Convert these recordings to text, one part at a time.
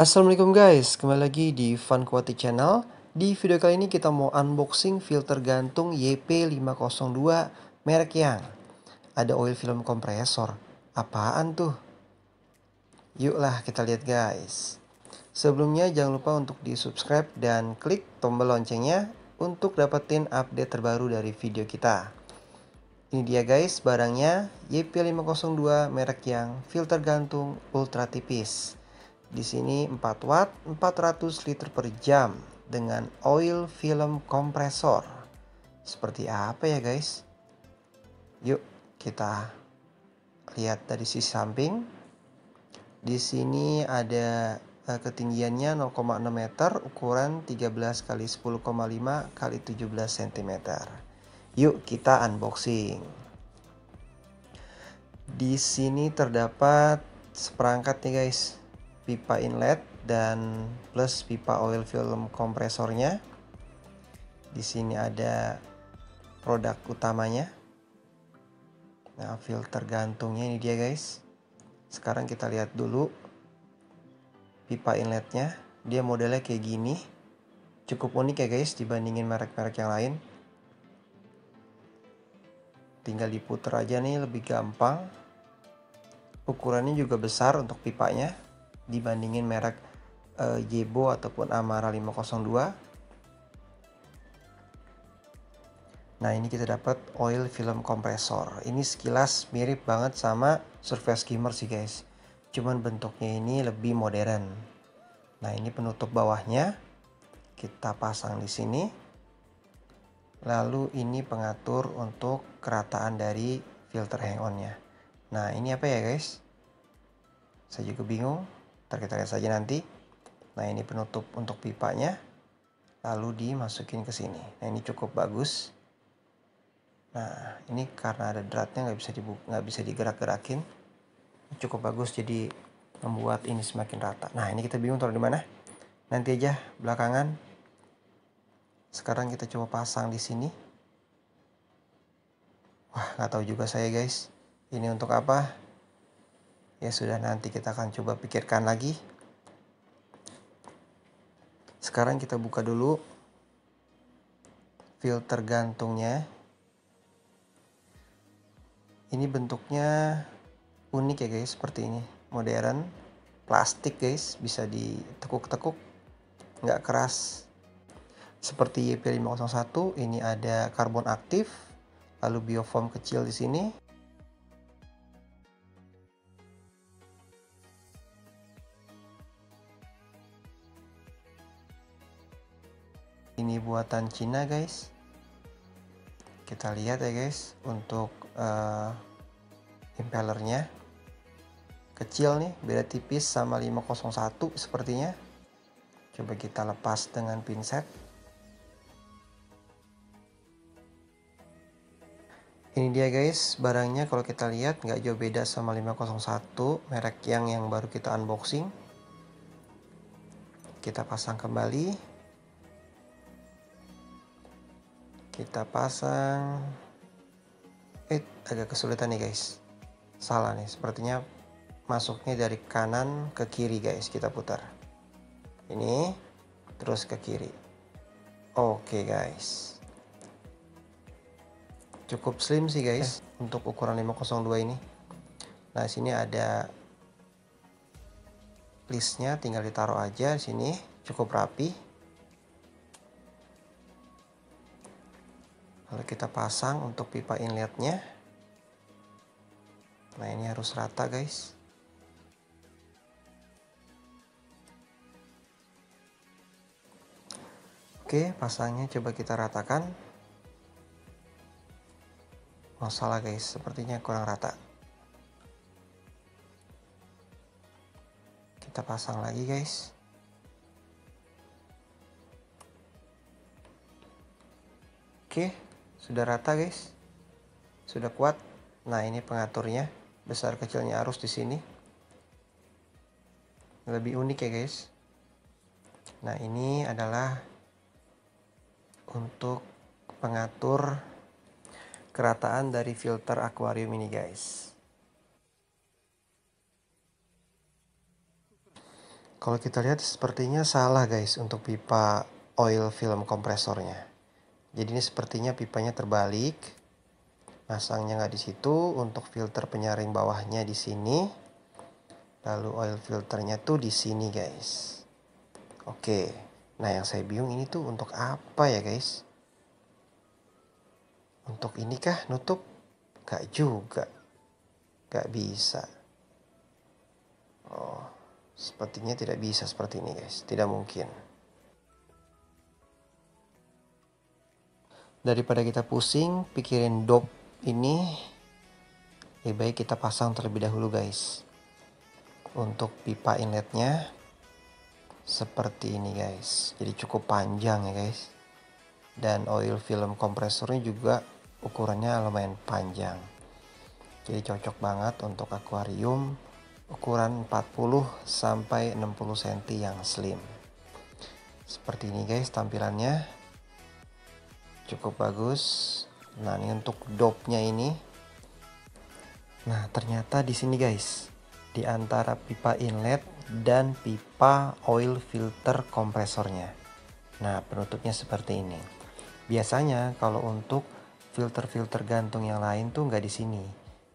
Assalamualaikum guys, kembali lagi di Fun Quality Channel. Di video kali ini kita mau unboxing filter gantung YP502 merek yang ada oil film kompresor. Apaan tuh? Yuklah kita lihat guys. Sebelumnya jangan lupa untuk di subscribe dan klik tombol loncengnya untuk dapetin update terbaru dari video kita. Ini dia guys barangnya YP502 merek yang filter gantung ultra tipis. Di sini 4 watt 400 liter per jam dengan oil film kompresor. Seperti apa ya guys? Yuk kita lihat dari sisi samping. Di sini ada uh, ketinggiannya 0,6 meter, ukuran 13 kali 10,5 kali 17 cm. Yuk kita unboxing. Di sini terdapat seperangkat nih guys pipa inlet dan plus pipa oil film kompresornya. Di sini ada produk utamanya. Nah, filter gantungnya ini dia guys. Sekarang kita lihat dulu pipa inletnya. Dia modelnya kayak gini. Cukup unik ya guys dibandingin merek-merek yang lain. Tinggal diputer aja nih lebih gampang. Ukurannya juga besar untuk pipanya dibandingin merek uh, ataupun Amara 502 Nah ini kita dapat oil film kompresor. Ini sekilas mirip banget sama surface skimmer sih guys. Cuman bentuknya ini lebih modern. Nah ini penutup bawahnya. Kita pasang di sini. Lalu ini pengatur untuk kerataan dari filter hang onnya nah ini apa ya guys? Saya juga bingung Ntar kita lihat saja nanti. Nah ini penutup untuk pipanya. Lalu dimasukin ke sini. Nah ini cukup bagus. Nah ini karena ada dratnya nggak bisa dibuka, nggak bisa digerak-gerakin. Cukup bagus jadi membuat ini semakin rata. Nah ini kita bingung taruh di mana. Nanti aja belakangan. Sekarang kita coba pasang di sini. Wah nggak tahu juga saya guys. Ini untuk apa? Ya sudah nanti kita akan coba pikirkan lagi. Sekarang kita buka dulu filter gantungnya. Ini bentuknya unik ya guys seperti ini. Modern plastik guys bisa ditekuk-tekuk nggak keras. Seperti YP501 ini ada karbon aktif lalu biofoam kecil di sini ini buatan Cina guys. Kita lihat ya guys untuk uh, impellernya kecil nih beda tipis sama 501 sepertinya. Coba kita lepas dengan pinset. Ini dia guys barangnya kalau kita lihat nggak jauh beda sama 501 merek yang yang baru kita unboxing. Kita pasang kembali kita pasang. Eh agak kesulitan nih guys. Salah nih. Sepertinya masuknya dari kanan ke kiri guys. Kita putar. Ini terus ke kiri. Oke guys. Cukup slim sih guys eh. untuk ukuran 502 ini. Nah sini ada listnya. Tinggal ditaruh aja sini. Cukup rapi lalu kita pasang untuk pipa inletnya. Nah ini harus rata guys. Oke pasangnya coba kita ratakan. Masalah guys sepertinya kurang rata. Kita pasang lagi guys. Oke sudah rata guys. Sudah kuat. Nah ini pengaturnya. Besar kecilnya arus di sini. Lebih unik ya guys. Nah ini adalah untuk pengatur kerataan dari filter akuarium ini guys. Kalau kita lihat sepertinya salah guys untuk pipa oil film kompresornya. Jadi ini sepertinya pipanya terbalik. Masangnya nggak di situ. Untuk filter penyaring bawahnya di sini. Lalu oil filternya tuh di sini guys. Oke. Nah yang saya bingung ini tuh untuk apa ya guys? Untuk ini kah nutup? Gak juga. Gak bisa. Oh. Sepertinya tidak bisa seperti ini guys, tidak mungkin. Daripada kita pusing pikirin dop ini, lebih baik kita pasang terlebih dahulu guys. Untuk pipa inletnya seperti ini guys, jadi cukup panjang ya guys. Dan oil film kompresornya juga ukurannya lumayan panjang. Jadi cocok banget untuk akuarium ukuran 40 sampai 60 cm yang slim. Seperti ini guys tampilannya. Cukup bagus. Nah, ini untuk dopnya ini. Nah, ternyata di sini guys, di antara pipa inlet dan pipa oil filter kompresornya. Nah, penutupnya seperti ini. Biasanya kalau untuk filter-filter gantung yang lain tuh nggak di sini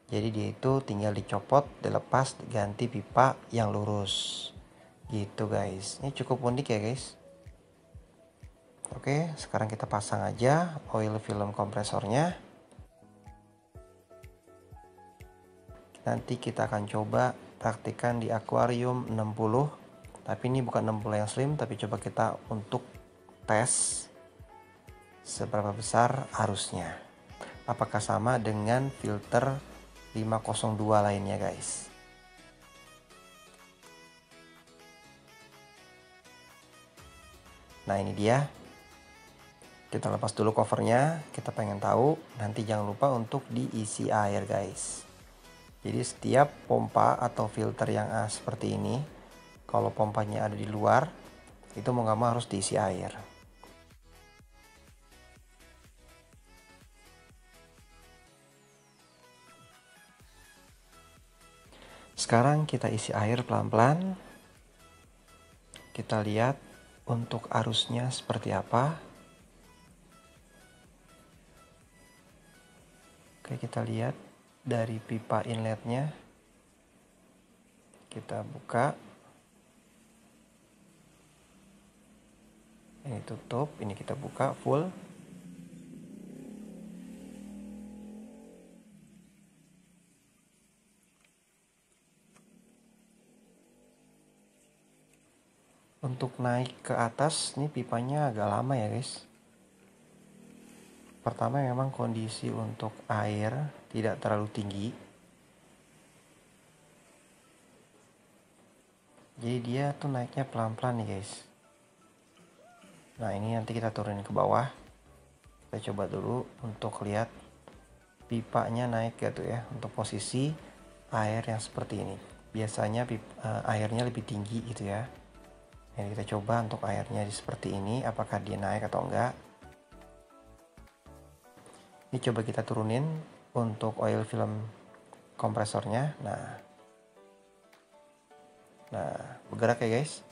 jadi dia itu tinggal dicopot dilepas ganti pipa yang lurus gitu guys ini cukup unik ya guys oke sekarang kita pasang aja oil film kompresornya. Nanti kita akan coba praktikan di akuarium 60 tapi ini bukan 60 yang slim tapi coba kita untuk tes seberapa besar arusnya. Apakah sama dengan filter 502 lainnya guys? Nah ini dia kita lepas dulu covernya kita pengen tahu nanti jangan lupa untuk diisi air guys jadi setiap pompa atau filter yang A seperti ini kalau pompanya ada di luar itu mau nggak mau harus diisi air Sekarang kita isi air pelan-pelan. Kita lihat untuk arusnya seperti apa. Oke, kita lihat dari pipa inletnya. Kita buka. Ini tutup, ini kita buka full. untuk naik ke atas nih pipanya agak lama ya guys pertama memang kondisi untuk air tidak terlalu tinggi. Jadi dia tuh naiknya pelan-pelan nih guys. Nah ini nanti kita turunin ke bawah. Kita coba dulu untuk lihat pipanya naik gitu ya untuk posisi air yang seperti ini. Biasanya pipa, uh, airnya lebih tinggi gitu ya. Ini kita coba untuk airnya seperti ini apakah dia naik atau enggak ini coba kita turunin untuk oil film kompresornya. Nah. Nah bergerak ya guys.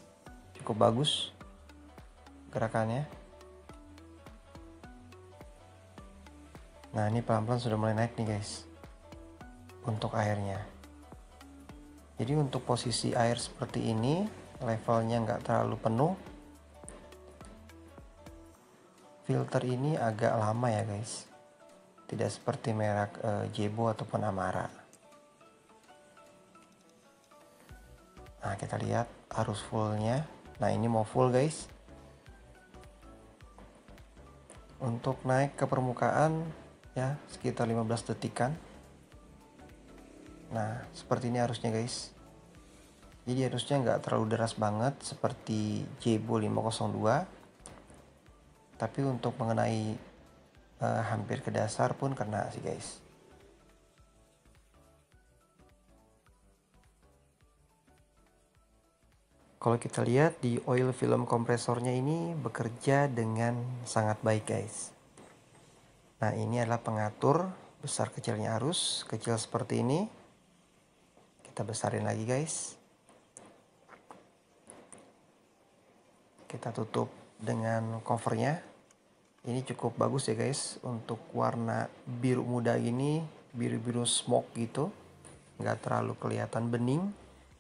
Cukup bagus gerakannya. Nah ini pelan-pelan sudah mulai naik nih guys untuk airnya. Jadi untuk posisi air seperti ini levelnya nggak terlalu penuh. Filter ini agak lama ya guys tidak seperti merek uh, Jebo ataupun Amara. Nah kita lihat arus fullnya. Nah ini mau full guys. Untuk naik ke permukaan ya sekitar 15 detikan. Nah seperti ini arusnya guys. Jadi harusnya nggak terlalu deras banget seperti Jebo 502 tapi untuk mengenai uh, hampir ke dasar pun kena sih guys. Kalau kita lihat di oil film kompresornya ini bekerja dengan sangat baik guys. Nah ini adalah pengatur besar kecilnya arus kecil seperti ini. Kita besarin lagi guys. Kita tutup dengan covernya ini cukup bagus ya guys. Untuk warna biru muda ini biru-biru smoke gitu nggak terlalu kelihatan bening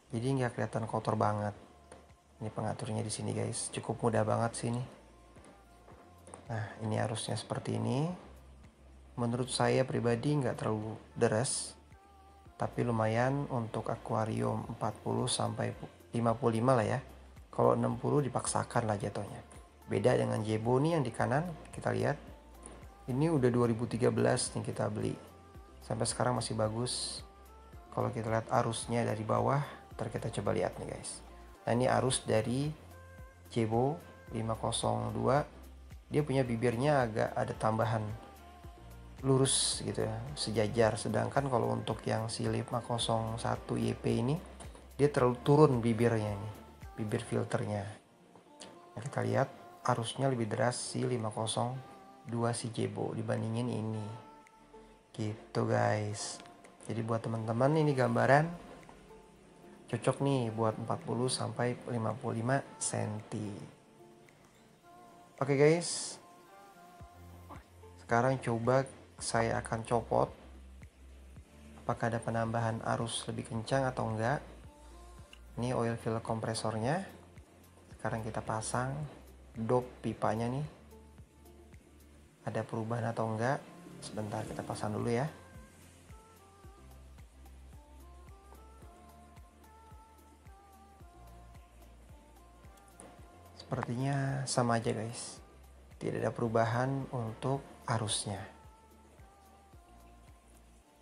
jadi nggak kelihatan kotor banget. Ini pengaturnya di sini guys. Cukup mudah banget sini nah ini arusnya seperti ini. Menurut saya pribadi nggak terlalu deras tapi lumayan untuk akuarium 40 sampai 55 lah ya. Kalau 60 dipaksakan lah jatuhnya beda dengan Jebo nih yang di kanan kita lihat. Ini udah 2013 nih kita beli. Sampai sekarang masih bagus. Kalau kita lihat arusnya dari bawah ntar kita coba lihat nih guys. Nah ini arus dari Jebo 502 dia punya bibirnya agak ada tambahan lurus gitu ya sejajar. Sedangkan kalau untuk yang si 501 YP ini dia terlalu turun bibirnya ini bibir filternya. Nah, kita lihat arusnya lebih deras si 502 si Jebo dibandingin ini. Gitu guys. Jadi buat teman-teman ini gambaran cocok nih buat 40 sampai 55 cm oke guys. Sekarang coba saya akan copot. Apakah ada penambahan arus lebih kencang atau enggak? Ini oil fill kompresornya. Sekarang kita pasang dop pipanya nih. Ada perubahan atau enggak? Sebentar kita pasang dulu ya. Sepertinya sama aja guys. Tidak ada perubahan untuk arusnya.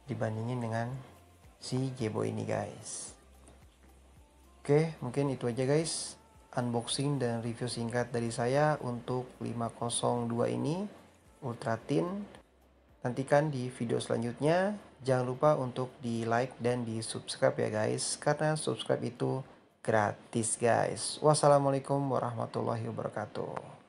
Dibandingin dengan si Jebo ini guys. Oke mungkin itu aja guys unboxing dan review singkat dari saya untuk 502 ini Ultra Thin. Nantikan di video selanjutnya. Jangan lupa untuk di like dan di subscribe ya guys karena subscribe itu gratis guys. Wassalamualaikum warahmatullahi wabarakatuh